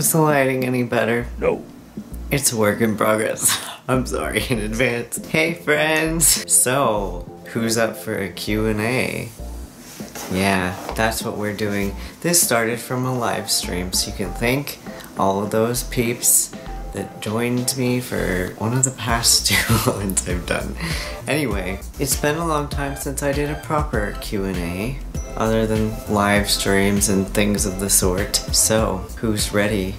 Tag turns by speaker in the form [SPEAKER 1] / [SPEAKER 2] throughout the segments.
[SPEAKER 1] Is the lighting any better?
[SPEAKER 2] No.
[SPEAKER 1] It's a work in progress. I'm sorry in advance. Hey friends! So, who's up for a Q&A? Yeah, that's what we're doing. This started from a live stream, so you can thank all of those peeps that joined me for one of the past two ones I've done. Anyway, it's been a long time since I did a proper Q&A, other than live streams and things of the sort. So, who's ready?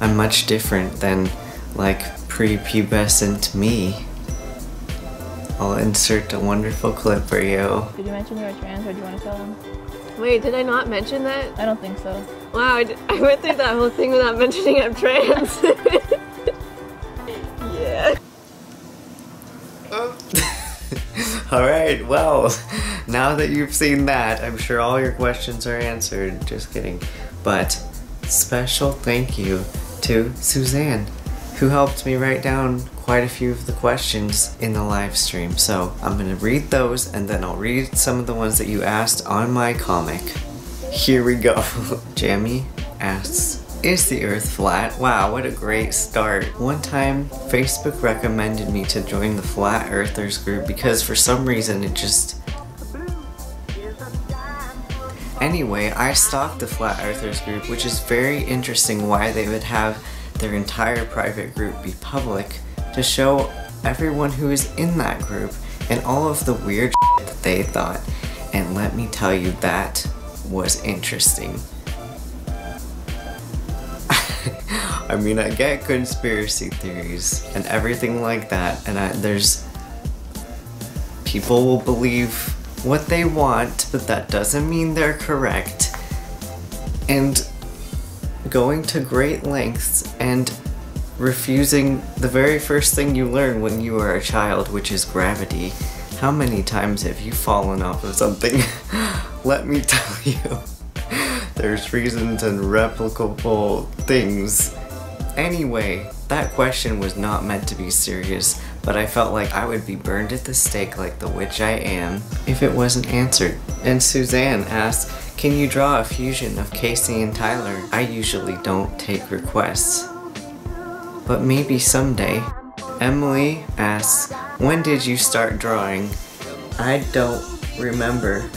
[SPEAKER 1] I'm much different than like prepubescent me. I'll insert a wonderful clip for you.
[SPEAKER 3] Did you mention you were trans or do you want to tell them?
[SPEAKER 4] Wait, did I not mention that?
[SPEAKER 3] I don't think so.
[SPEAKER 4] Wow, I, d- I went through that whole thing without mentioning I'm trans.
[SPEAKER 1] Alright, well, now that you've seen that, I'm sure all your questions are answered. Just kidding. But, special thank you to Suzanne, who helped me write down quite a few of the questions in the live stream. So, I'm gonna read those and then I'll read some of the ones that you asked on my comic. Here we go. Jamie asks, is the earth flat? Wow, what a great start. One time, Facebook recommended me to join the Flat Earthers group because for some reason it just... Anyway, I stalked the Flat Earthers group, which is very interesting why they would have their entire private group be public to show everyone who is in that group and all of the weird that they thought. And let me tell you, that was interesting. I mean, I get conspiracy theories and everything like that, and I, there's people will believe what they want, but that doesn't mean they're correct. And going to great lengths and refusing the very first thing you learn when you are a child, which is gravity. How many times have you fallen off of something? Let me tell you. There's reasons and replicable things. Anyway, that question was not meant to be serious, but I felt like I would be burned at the stake like the witch I am if it wasn't answered. And Suzanne asked, can you draw a fusion of Casey and Tyler? I usually don't take requests, but maybe someday. Emily asks, when did you start drawing? I don't remember.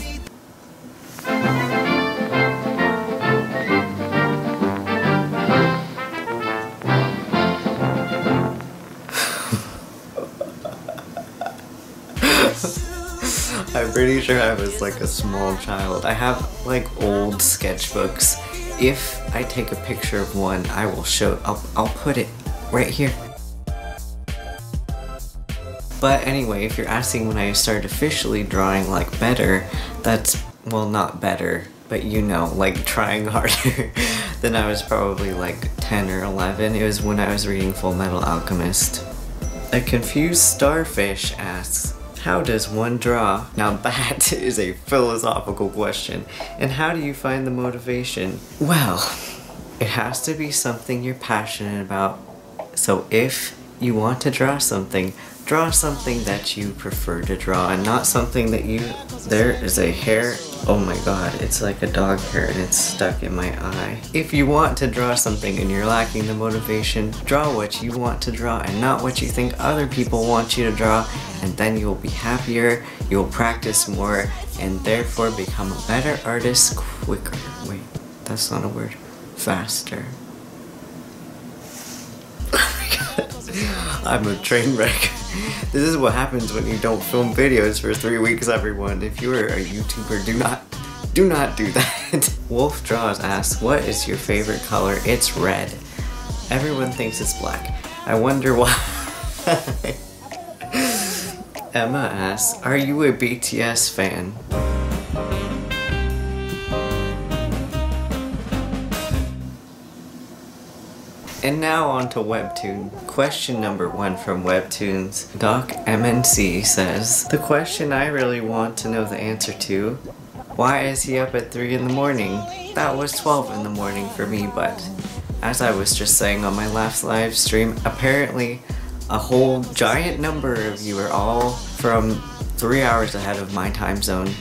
[SPEAKER 1] I'm pretty sure I was like a small child. I have like old sketchbooks. If I take a picture of one, I will show, I'll, I'll put it right here. But anyway, if you're asking when I started officially drawing like better, that's, well not better, but you know, like trying harder, then I was probably like 10 or 11. It was when I was reading Full Metal Alchemist. A confused starfish asks, how does one draw? Now that is a philosophical question. And how do you find the motivation? Well, it has to be something you're passionate about. So if you want to draw something, draw something that you prefer to draw and not something that you... There is a hair... Oh my god, it's like a dog hair and it's stuck in my eye. If you want to draw something and you're lacking the motivation, draw what you want to draw and not what you think other people want you to draw and then you'll be happier, you'll practice more, and therefore become a better artist quicker. Wait, that's not a word. Faster. Oh my god. I'm a train wreck. This is what happens when you don't film videos for three weeks, everyone. If you are a YouTuber, do not, do not do that. Wolf Draws asks, what is your favorite color? It's red. Everyone thinks it's black. I wonder why. Emma asks, are you a BTS fan? And now on to Webtoon. Question number one from Webtoons. Doc MNC says, The question I really want to know the answer to, why is he up at 3 in the morning? That was 12 in the morning for me, but as I was just saying on my last live stream, apparently a whole giant number of you are all from three hours ahead of my time zone.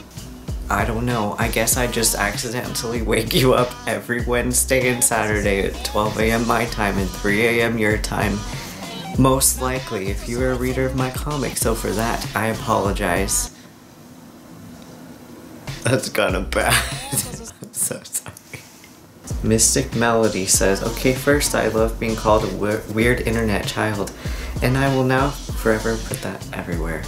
[SPEAKER 1] I don't know. I guess I just accidentally wake you up every Wednesday and Saturday at 12 a.m. my time and 3 a.m. your time. Most likely, if you're a reader of my comic. So for that, I apologize. That's kind of bad. I'm so sorry. Mystic Melody says, Okay, first, I love being called a weird internet child, and I will now forever put that everywhere.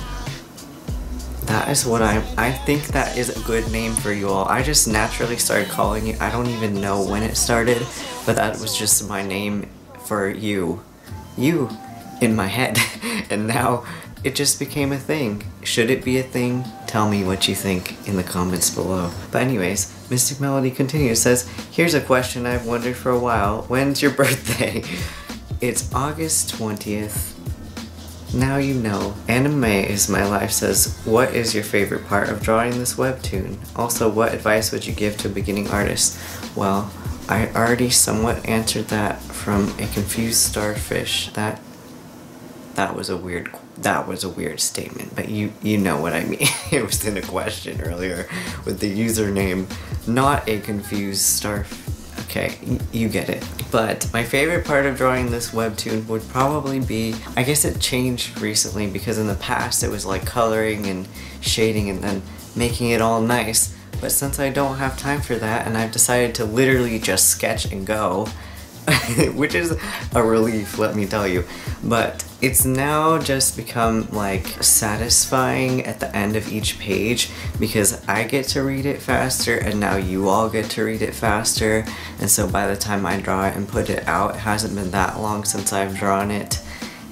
[SPEAKER 1] That is what I'm. I think that is a good name for you all. I just naturally started calling you. I don't even know when it started, but that was just my name for you. You in my head. and now it just became a thing. Should it be a thing? Tell me what you think in the comments below. But anyways, Mystic Melody continues says, Here's a question I've wondered for a while. When's your birthday? It's August 20th. Now you know. Anime is my life says, What is your favorite part of drawing this webtoon? Also, what advice would you give to beginning artist? Well, I already somewhat answered that from a confused starfish. That that was a weird that was a weird statement, but you you know what I mean. it was in a question earlier with the username, not a confused starfish. Okay, you get it. But my favorite part of drawing this webtoon would probably be I guess it changed recently because in the past it was like coloring and shading and then making it all nice. But since I don't have time for that and I've decided to literally just sketch and go, which is a relief, let me tell you. But it's now just become like satisfying at the end of each page because I get to read it faster and now you all get to read it faster. And so by the time I draw it and put it out, it hasn't been that long since I've drawn it.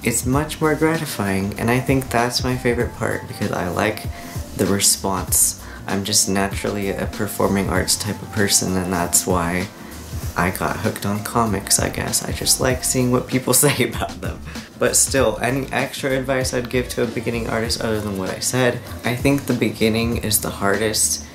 [SPEAKER 1] It's much more gratifying, and I think that's my favorite part because I like the response. I'm just naturally a performing arts type of person, and that's why I got hooked on comics, I guess. I just like seeing what people say about them. But still, any extra advice I'd give to a beginning artist other than what I said, I think the beginning is the hardest.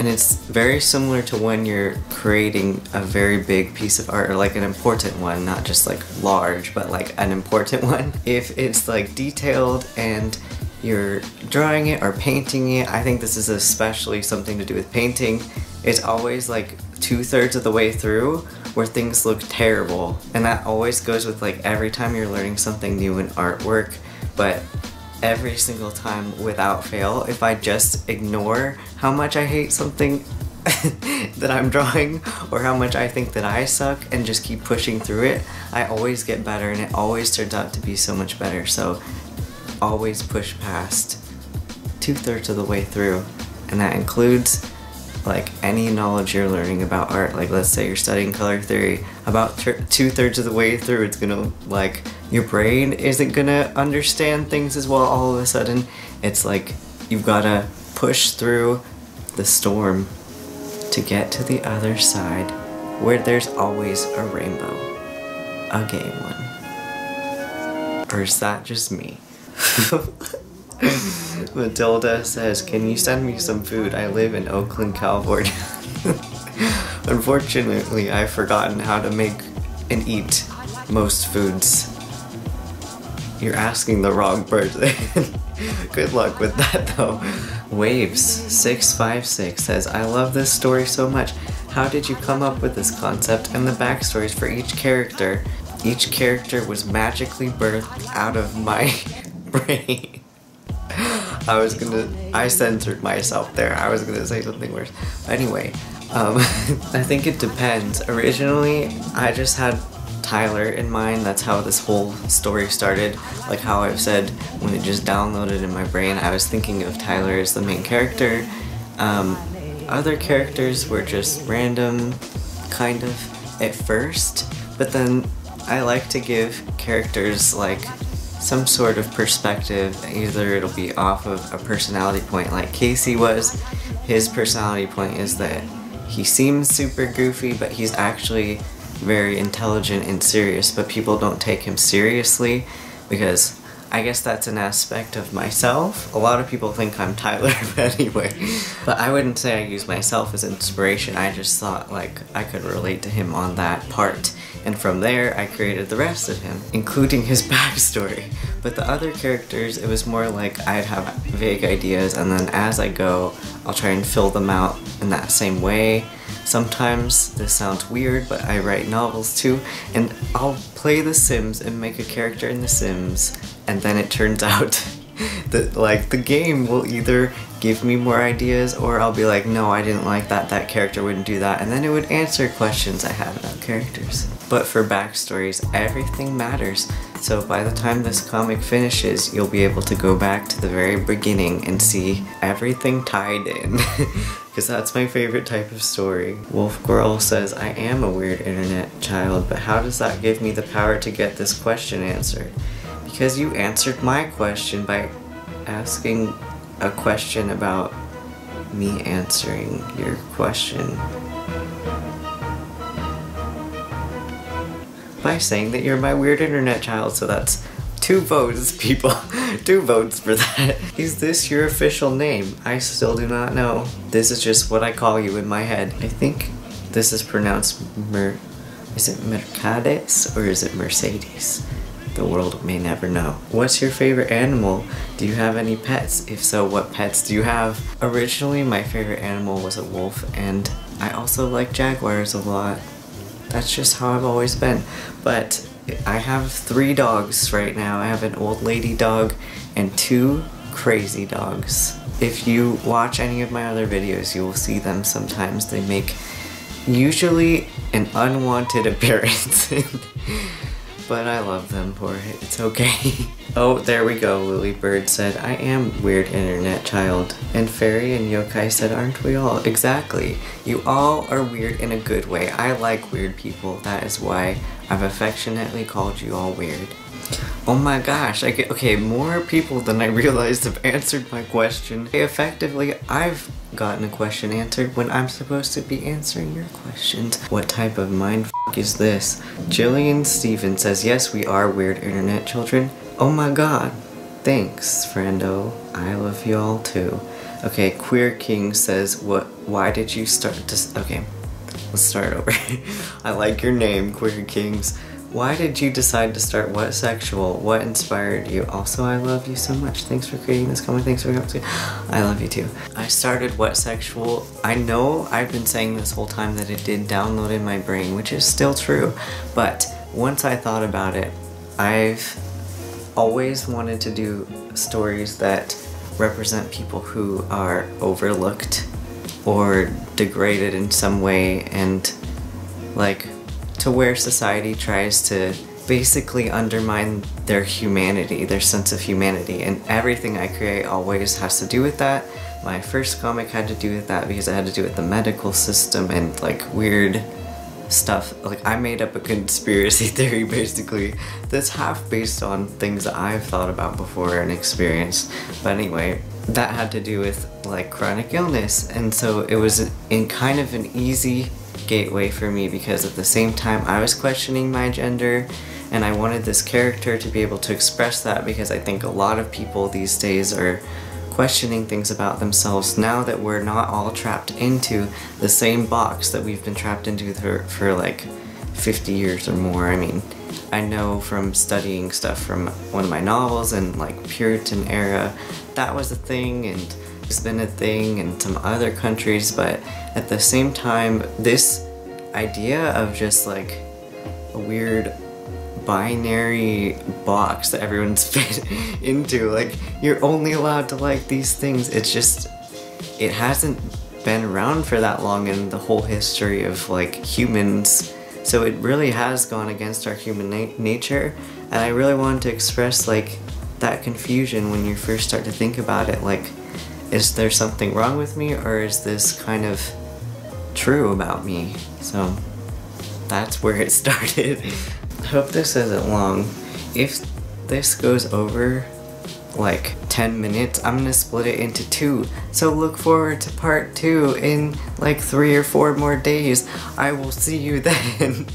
[SPEAKER 1] And it's very similar to when you're creating a very big piece of art, or like an important one, not just like large, but like an important one. If it's like detailed and you're drawing it or painting it, I think this is especially something to do with painting. It's always like two thirds of the way through where things look terrible. And that always goes with like every time you're learning something new in artwork, but every single time without fail, if I just ignore how much I hate something that I'm drawing or how much I think that I suck and just keep pushing through it, I always get better and it always turns out to be so much better. So always push past two thirds of the way through, and that includes like any knowledge you're learning about art. Like, let's say you're studying color theory, about th- two thirds of the way through, it's gonna like your brain isn't gonna understand things as well all of a sudden. It's like you've gotta push through the storm to get to the other side where there's always a rainbow. A gay one. Or is that just me? Matilda says, Can you send me some food? I live in Oakland, California. Unfortunately, I've forgotten how to make and eat most foods. You're asking the wrong person. Good luck with that though. Waves656 says, I love this story so much. How did you come up with this concept and the backstories for each character? Each character was magically birthed out of my brain. I was gonna, I censored myself there. I was gonna say something worse. Anyway, um, I think it depends. Originally, I just had Tyler in mind. That's how this whole story started. Like how I've said, when it just downloaded in my brain, I was thinking of Tyler as the main character. Um, other characters were just random, kind of, at first, but then I like to give characters like some sort of perspective. Either it'll be off of a personality point, like Casey was. His personality point is that he seems super goofy, but he's actually very intelligent and serious, but people don't take him seriously because I guess that's an aspect of myself. A lot of people think I'm Tyler, but anyway. But I wouldn't say I use myself as inspiration. I just thought like I could relate to him on that part. And from there, I created the rest of him, including his backstory. But the other characters, it was more like I'd have vague ideas, and then as I go, I'll try and fill them out in that same way. Sometimes this sounds weird, but I write novels too, and I'll play The Sims and make a character in The Sims, and then it turns out that like the game will either give me more ideas or I'll be like, no, I didn't like that, that character wouldn't do that, and then it would answer questions I had about characters. But for backstories, everything matters. So by the time this comic finishes, you'll be able to go back to the very beginning and see everything tied in. Because that's my favorite type of story. Wolf Girl says, I am a weird internet child, but how does that give me the power to get this question answered? Because you answered my question by asking a question about me answering your question. By saying that you're my weird internet child, so that's two votes, people. two votes for that. Is this your official name? I still do not know. This is just what I call you in my head. I think this is pronounced Mer... Is it Mercedes or is it Mercedes? The world may never know. What's your favorite animal? Do you have any pets? If so, what pets do you have? Originally, my favorite animal was a wolf, and I also like jaguars a lot. That's just how I've always been. But I have three dogs right now. I have an old lady dog and two crazy dogs. If you watch any of my other videos, you will see them sometimes. They make usually an unwanted appearance. but I love them for it. It's okay. oh, there we go. Lily Bird said, I am weird internet child. And Fairy and Yokai said, aren't we all? Exactly. You all are weird in a good way. I like weird people. That is why I've affectionately called you all weird. Oh my gosh, I get, okay, more people than I realized have answered my question. Effectively, I've gotten a question answered when I'm supposed to be answering your questions. What type of mind is this? Jillian Stevens says, yes, we are weird internet children. Oh my god. Thanks, friendo. I love you all too. Okay, Queer King says, what, why did you start to, okay, let's start over. I like your name, Queer Kings. Why did you decide to start What Sexual? What inspired you? Also, I love you so much. Thanks for creating this comment. Thanks for helping. I love you too. I started What Sexual. I know I've been saying this whole time that it did download in my brain, which is still true. But once I thought about it, I've always wanted to do stories that represent people who are overlooked or degraded in some way and like to where society tries to basically undermine their humanity, their sense of humanity, and everything I create always has to do with that. My first comic had to do with that because it had to do with the medical system and like weird stuff. Like I made up a conspiracy theory basically that's half based on things that I've thought about before and experienced. But anyway, that had to do with like chronic illness and so it was in kind of an easy gateway for me because at the same time I was questioning my gender and I wanted this character to be able to express that because I think a lot of people these days are questioning things about themselves now that we're not all trapped into the same box that we've been trapped into for, for like 50 years or more. I mean, I know from studying stuff from one of my novels and like Puritan era, that was a thing and it's been a thing in some other countries, but at the same time, this idea of just like a weird binary box that everyone's fit into, like you're only allowed to like these things, it's just, it hasn't been around for that long in the whole history of like humans. So it really has gone against our human na nature, and I really wanted to express like that confusion when you first start to think about it, like is there something wrong with me or is this kind of true about me? So that's where it started. I hope this isn't long. If this goes over like 10 minutes, I'm gonna split it into two. So look forward to part two in like three or four more days. I will see you then.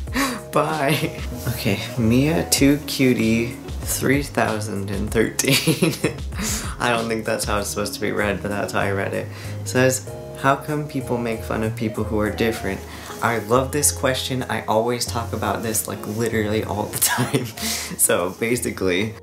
[SPEAKER 1] Bye. Okay, Mia 2 Cutie 3013. I don't think that's how it's supposed to be read, but that's how I read it. it. Says, how come people make fun of people who are different? I love this question. I always talk about this like literally all the time. so basically,